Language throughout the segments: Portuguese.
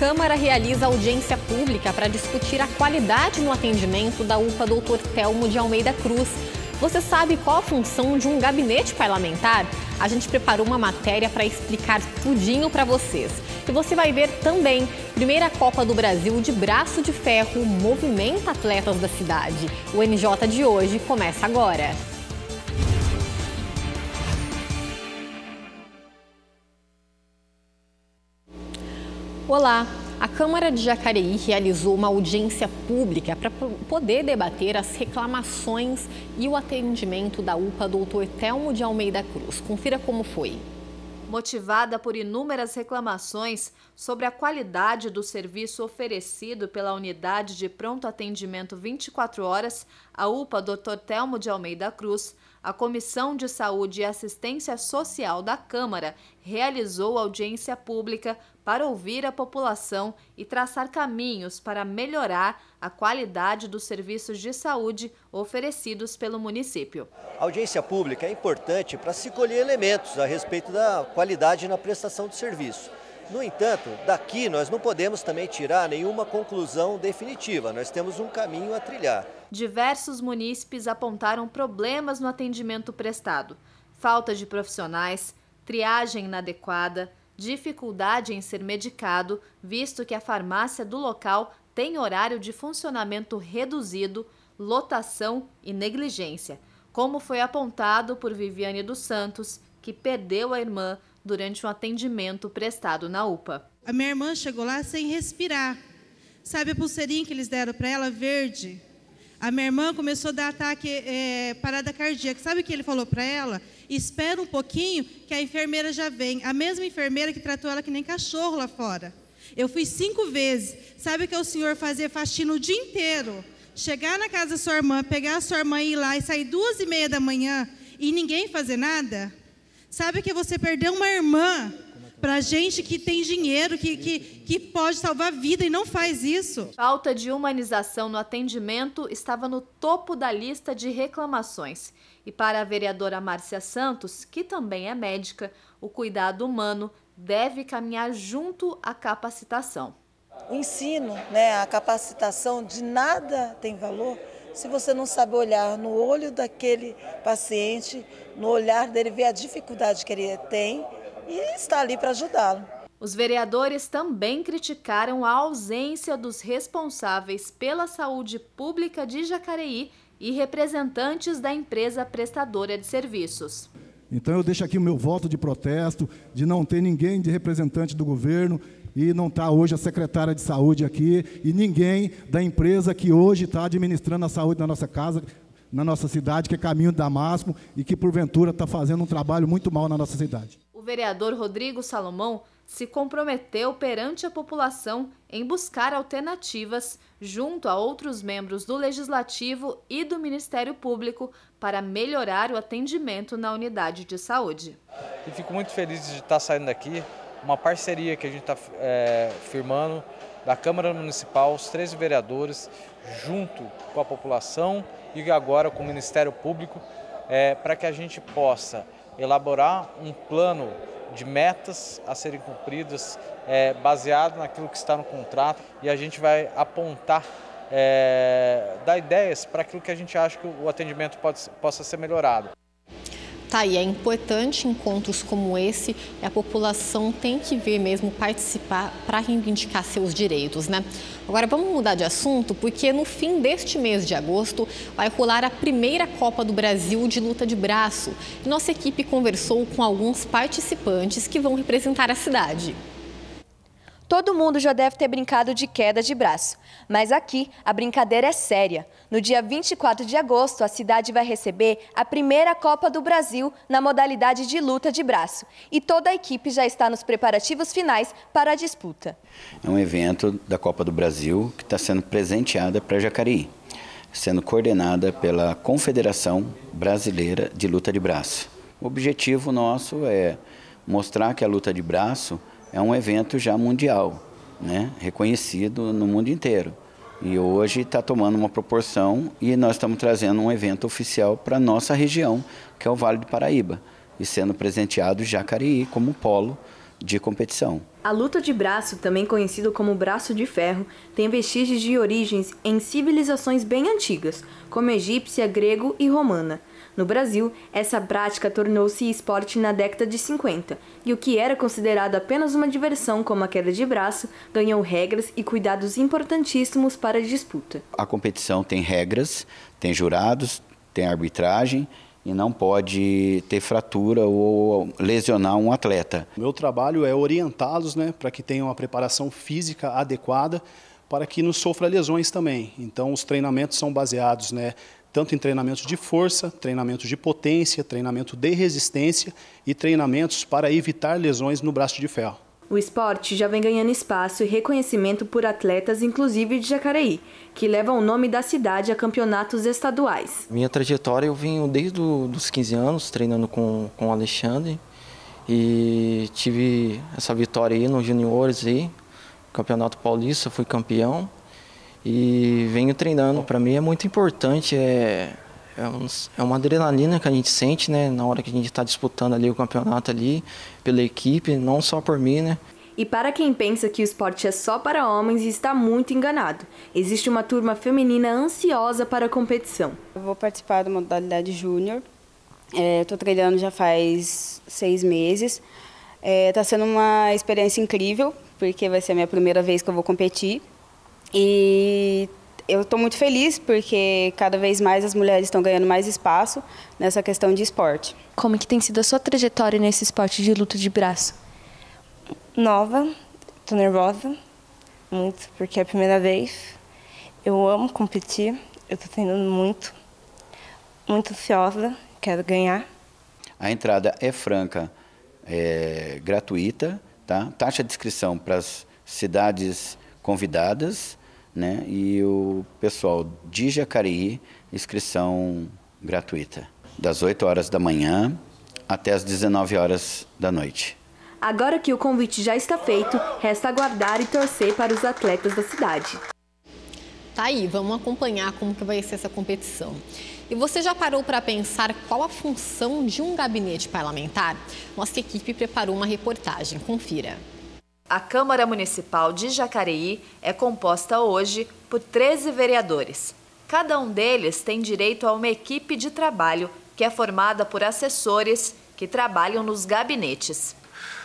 Câmara realiza audiência pública para discutir a qualidade no atendimento da UPA Dr. Telmo de Almeida Cruz. Você sabe qual a função de um gabinete parlamentar? A gente preparou uma matéria para explicar tudinho para vocês. E você vai ver também, primeira Copa do Brasil de braço de ferro movimenta atletas da cidade. O NJ de hoje começa agora. Olá! A Câmara de Jacareí realizou uma audiência pública para poder debater as reclamações e o atendimento da UPA Doutor Telmo de Almeida Cruz. Confira como foi. Motivada por inúmeras reclamações sobre a qualidade do serviço oferecido pela unidade de pronto atendimento 24 horas, a UPA Dr. Telmo de Almeida Cruz a Comissão de Saúde e Assistência Social da Câmara realizou audiência pública para ouvir a população e traçar caminhos para melhorar a qualidade dos serviços de saúde oferecidos pelo município. A audiência pública é importante para se colher elementos a respeito da qualidade na prestação de serviço. No entanto, daqui nós não podemos também tirar nenhuma conclusão definitiva, nós temos um caminho a trilhar. Diversos munícipes apontaram problemas no atendimento prestado: falta de profissionais, triagem inadequada, dificuldade em ser medicado, visto que a farmácia do local tem horário de funcionamento reduzido, lotação e negligência, como foi apontado por Viviane dos Santos, que perdeu a irmã durante um atendimento prestado na UPA. A minha irmã chegou lá sem respirar. Sabe a pulseirinha que eles deram para ela, verde? A minha irmã começou a dar ataque, é, parada cardíaca. Sabe o que ele falou para ela? Espera um pouquinho que a enfermeira já vem. A mesma enfermeira que tratou ela que nem cachorro lá fora. Eu fui cinco vezes. Sabe o que é o senhor fazer faxina o dia inteiro? Chegar na casa da sua irmã, pegar a sua irmã e ir lá e sair duas e meia da manhã e ninguém fazer nada? Sabe que você perdeu uma irmã para gente que tem dinheiro, que, que, que pode salvar a vida e não faz isso. Falta de humanização no atendimento estava no topo da lista de reclamações. E para a vereadora Márcia Santos, que também é médica, o cuidado humano deve caminhar junto à capacitação. O ensino, né, a capacitação de nada tem valor se você não sabe olhar no olho daquele paciente, no olhar dele, ver a dificuldade que ele tem e estar ali para ajudá-lo. Os vereadores também criticaram a ausência dos responsáveis pela saúde pública de Jacareí e representantes da empresa prestadora de serviços. Então eu deixo aqui o meu voto de protesto, de não ter ninguém de representante do governo e não está hoje a secretária de saúde aqui e ninguém da empresa que hoje está administrando a saúde na nossa casa, na nossa cidade, que é Caminho Damasco e que porventura está fazendo um trabalho muito mal na nossa cidade. Vereador Rodrigo Salomão se comprometeu perante a população em buscar alternativas junto a outros membros do Legislativo e do Ministério Público para melhorar o atendimento na unidade de saúde. E fico muito feliz de estar saindo daqui uma parceria que a gente está é, firmando da Câmara Municipal, os 13 vereadores, junto com a população e agora com o Ministério Público, é, para que a gente possa elaborar um plano de metas a serem cumpridas é, baseado naquilo que está no contrato e a gente vai apontar, é, dar ideias para aquilo que a gente acha que o atendimento pode, possa ser melhorado. Tá, e é importante encontros como esse, e a população tem que ver mesmo participar para reivindicar seus direitos, né? Agora vamos mudar de assunto, porque no fim deste mês de agosto vai rolar a primeira Copa do Brasil de luta de braço. E nossa equipe conversou com alguns participantes que vão representar a cidade. Todo mundo já deve ter brincado de queda de braço, mas aqui a brincadeira é séria. No dia 24 de agosto, a cidade vai receber a primeira Copa do Brasil na modalidade de luta de braço e toda a equipe já está nos preparativos finais para a disputa. É um evento da Copa do Brasil que está sendo presenteada para Jacareí, sendo coordenada pela Confederação Brasileira de Luta de Braço. O objetivo nosso é mostrar que a luta de braço é um evento já mundial, né? reconhecido no mundo inteiro. E hoje está tomando uma proporção e nós estamos trazendo um evento oficial para a nossa região, que é o Vale do Paraíba, e sendo presenteado Jacareí como polo de competição. A luta de braço, também conhecido como braço de ferro, tem vestígios de origens em civilizações bem antigas, como egípcia, grego e romana. No Brasil, essa prática tornou-se esporte na década de 50, e o que era considerado apenas uma diversão, como a queda de braço, ganhou regras e cuidados importantíssimos para a disputa. A competição tem regras, tem jurados, tem arbitragem e não pode ter fratura ou lesionar um atleta. Meu trabalho é orientá-los né, para que tenham uma preparação física adequada para que não sofra lesões também. Então, os treinamentos são baseados né, tanto em treinamentos de força, treinamentos de potência, treinamento de resistência e treinamentos para evitar lesões no braço de ferro. O esporte já vem ganhando espaço e reconhecimento por atletas, inclusive de Jacareí, que levam o nome da cidade a campeonatos estaduais. Minha trajetória eu venho desde os 15 anos treinando com, com o Alexandre e tive essa vitória aí nos juniores aí, Campeonato Paulista, fui campeão e venho treinando. Para mim é muito importante, é, é, um, é, uma adrenalina que a gente sente, né, na hora que a gente está disputando ali o campeonato ali, pela equipe, não só por mim, né. E para quem pensa que o esporte é só para homens, está muito enganado. Existe uma turma feminina ansiosa para a competição. Eu vou participar da modalidade júnior. Estou é, treinando já faz seis meses. Está é, tá sendo uma experiência incrível, porque vai ser a minha primeira vez que eu vou competir. E eu estou muito feliz porque cada vez mais as mulheres estão ganhando mais espaço nessa questão de esporte. Como que tem sido a sua trajetória nesse esporte de luta de braço? Nova, estou nervosa, muito, porque é a primeira vez. Eu amo competir, eu estou treinando muito, muito ansiosa, quero ganhar. A entrada é franca, é gratuita, tá? Taxa de inscrição para as cidades convidadas né? E o pessoal de Jacareí, inscrição gratuita, das 8 horas da manhã até as 19 horas da noite. Agora que o convite já está feito, resta aguardar e torcer para os atletas da cidade. Tá aí, vamos acompanhar como que vai ser essa competição. E você já parou para pensar qual a função de um gabinete parlamentar? Nossa equipe preparou uma reportagem, confira. A Câmara Municipal de Jacareí é composta hoje por 13 vereadores. Cada um deles tem direito a uma equipe de trabalho que é formada por assessores que trabalham nos gabinetes.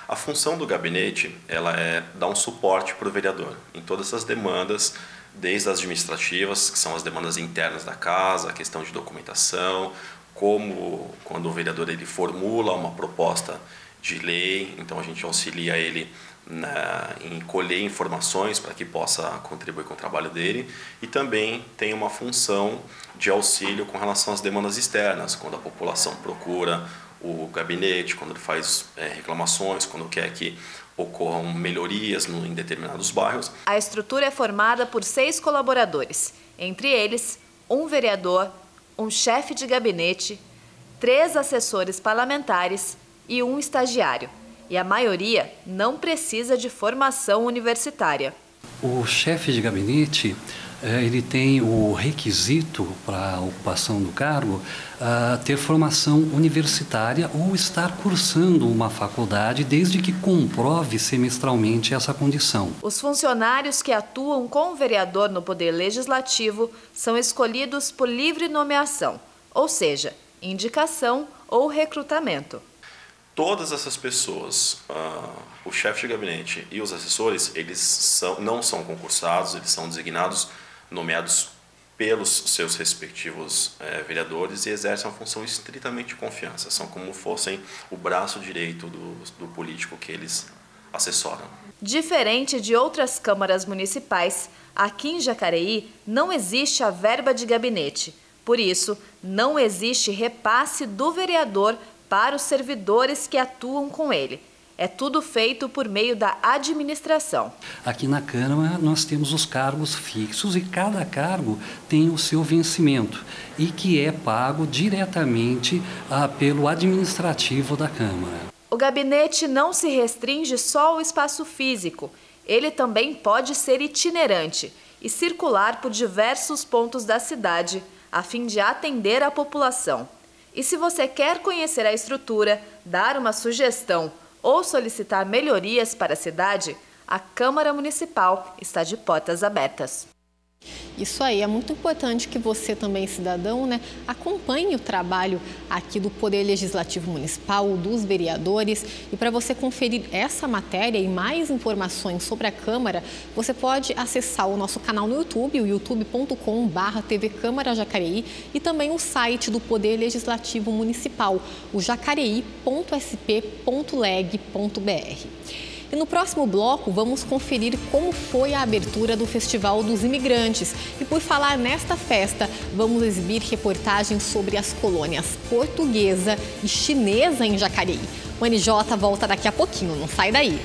A função do gabinete ela é dar um suporte para o vereador em todas as demandas, desde as administrativas, que são as demandas internas da casa, a questão de documentação, como quando o vereador ele formula uma proposta de lei, então a gente auxilia ele na, em colher informações para que possa contribuir com o trabalho dele e também tem uma função de auxílio com relação às demandas externas, quando a população procura o gabinete, quando ele faz é, reclamações, quando quer que ocorram melhorias no, em determinados bairros. A estrutura é formada por seis colaboradores, entre eles um vereador, um chefe de gabinete, três assessores parlamentares e um estagiário e a maioria não precisa de formação universitária. O chefe de gabinete eh, ele tem o requisito para a ocupação do cargo uh, ter formação universitária ou estar cursando uma faculdade, desde que comprove semestralmente essa condição. Os funcionários que atuam com o vereador no Poder Legislativo são escolhidos por livre nomeação, ou seja, indicação ou recrutamento todas essas pessoas, uh, o chefe de gabinete e os assessores, eles são, não são concursados, eles são designados, nomeados pelos seus respectivos eh, vereadores e exercem uma função estritamente de confiança. São como fossem o braço direito do, do político que eles assessoram. Diferente de outras câmaras municipais, aqui em Jacareí não existe a verba de gabinete. Por isso, não existe repasse do vereador para os servidores que atuam com ele. É tudo feito por meio da administração. Aqui na Câmara nós temos os cargos fixos e cada cargo tem o seu vencimento e que é pago diretamente ah, pelo administrativo da Câmara. O gabinete não se restringe só ao espaço físico, ele também pode ser itinerante e circular por diversos pontos da cidade a fim de atender a população. E se você quer conhecer a estrutura, dar uma sugestão ou solicitar melhorias para a cidade, a Câmara Municipal está de portas abertas. Isso aí, é muito importante que você também, cidadão, né, acompanhe o trabalho aqui do Poder Legislativo Municipal, dos vereadores. E para você conferir essa matéria e mais informações sobre a Câmara, você pode acessar o nosso canal no YouTube, o youtube.com.br TV Câmara Jacareí e também o site do Poder Legislativo Municipal, o jacareí.sp.leg.br. E no próximo bloco vamos conferir como foi a abertura do Festival dos Imigrantes. E por falar nesta festa, vamos exibir reportagens sobre as colônias portuguesa e chinesa em Jacareí. O NJ volta daqui a pouquinho, não sai daí.